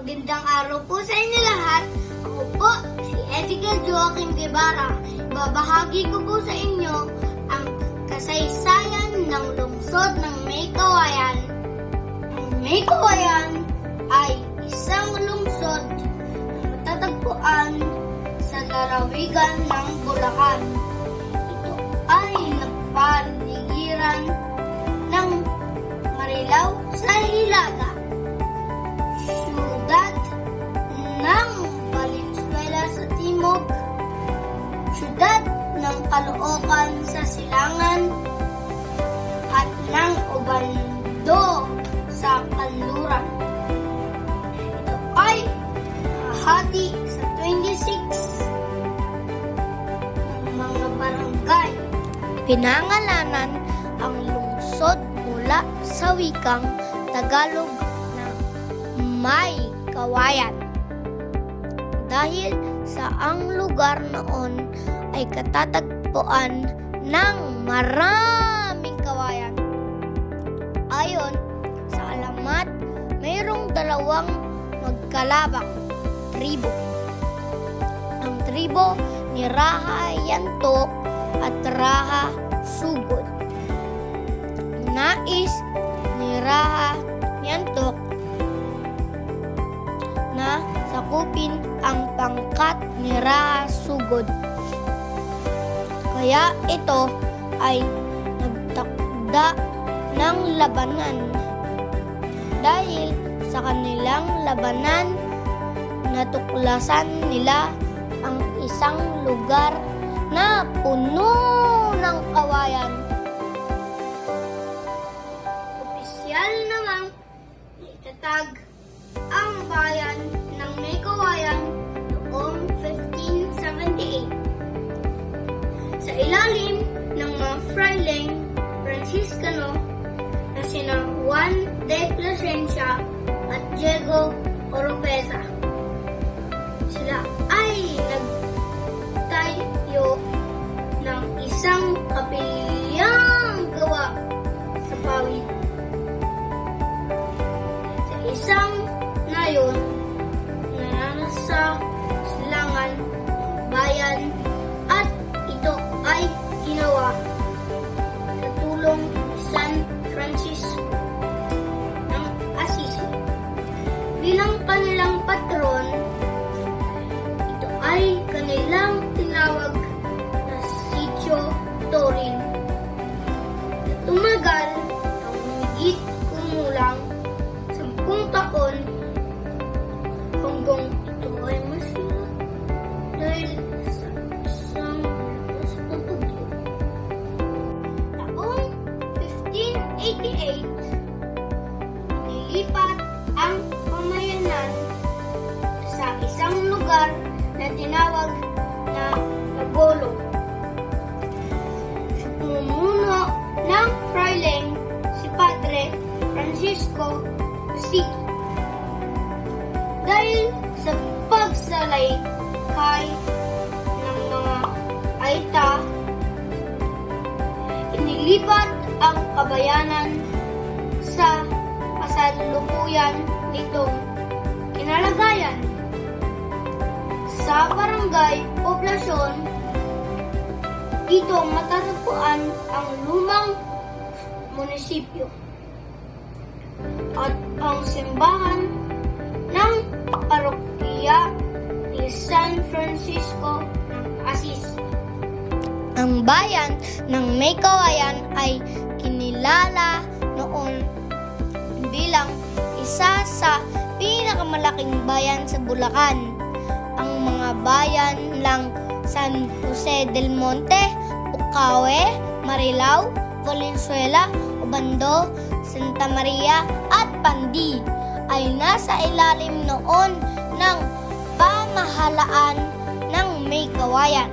Magandang araw po sa inyo lahat. Ako po, si Ezekiel Joaquim Guevara. Babahagi ko po sa inyo ang kasaysayan ng lungsod ng May. Ang May ay isang lungsod na matatagpuan sa larawigan ng Bulacan. Ito ay napaligiran Pinangalanan ang lungsod mula sa wikang Tagalog na may kawayan. Dahil sa ang lugar noon ay katatagpuan ng maraming kawayan. Ayon sa alamat, mayroong dalawang magkalabang tribo. Ang tribo ni Raha Yanto at Raha Sugod. Nais ni Raha Yantok na sakupin ang pangkat ni Raha Sugod. Kaya ito ay nagtakda ng labanan. Dahil sa kanilang labanan, natuklasan nila ang isang lugar puno ng kawayan. Opisyal namang itatag ang bayan ng May Kawayan noong kanilang tinawag na Sitio Torin tumagal ang higit kumulang sampung taon hanggang ito ay masira dahil sa na bagyo. Taong 1588, nilipat ang pamayanan sa isang lugar na tinawag na Lagolo. Pumuno ng Frailing si Padre Francisco Busito. Dahil sa pagsalaykay ng mga Aita, inilipat ang kabayanan sa kasalukuyan nitong kinalagayan. Sa barangay poblasyon, dito matatagpuan ang lumang munisipyo at ang simbahan ng parokya ni San Francisco Assis. Ang bayan ng May Kawayan ay kinilala noon bilang isa sa pinakamalaking bayan sa Bulacan. Ang mga bayan ng San Jose del Monte, Bukawe, Marilao, Valenzuela, Obando, Santa Maria at Pandi ay nasa ilalim noon ng pamahalaan ng May Kawayan.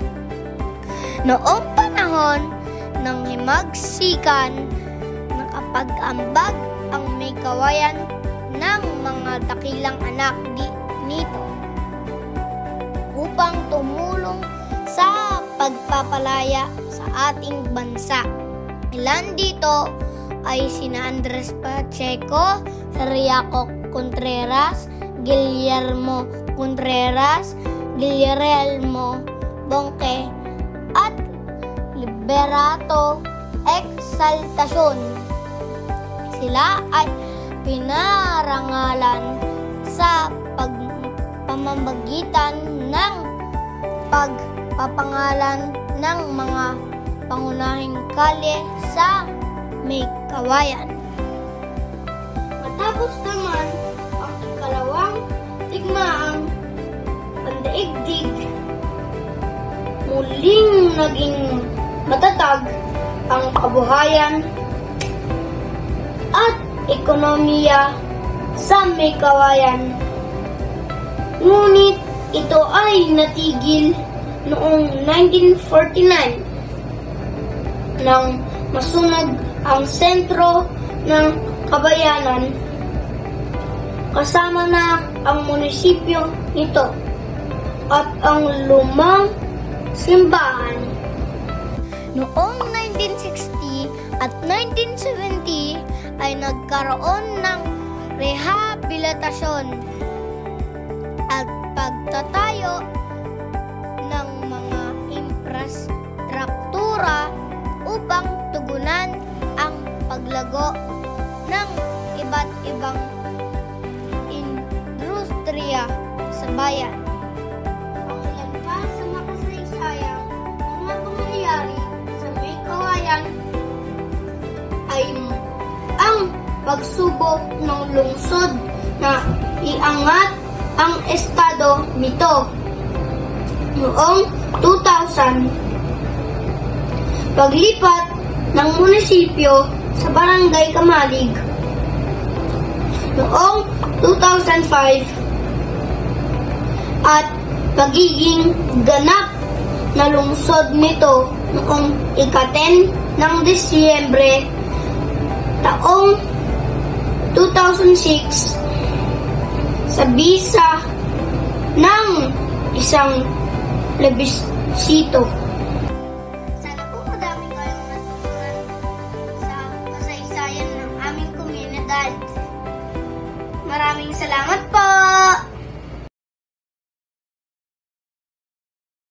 Noong panahon ng himagsikan, nakapag-ambag ang may kawayan ng mga dakilang anak di, nito upang tumulong sa pagpapalaya sa ating bansa. Ilan dito ay sina Andres Pacheco, Sariaco Contreras, Guillermo Contreras, Guillermo Bonque, at Liberato Exaltacion. Sila ay pinarangalan sa pagpamamagitan ng pagpapangalan ng mga pangunahing kalye sa may kawayan. Matapos naman ang ikalawang digmaang pandaigdig, muling naging matatag ang kabuhayan at ekonomiya sa may kawayan. Ngunit ito ay natigil noong 1949 nang masunog ang sentro ng kabayanan kasama na ang munisipyo nito at ang lumang simbahan. Noong 1960 at 1970 ay nagkaroon ng rehabilitasyon at pagtatayo ng mga infrastruktura upang tugunan ang paglago ng iba't ibang industriya sa bayan. Ang pa sa makasaysayang mga pangyayari sa may kawayan ay ang pagsubok ng lungsod na iangat ang estado nito noong 2000. Paglipat ng munisipyo sa Barangay Kamalig noong 2005 at pagiging ganap na lungsod nito noong ikaten ng Disyembre taong 2006 sa bisa ng isang plebisito.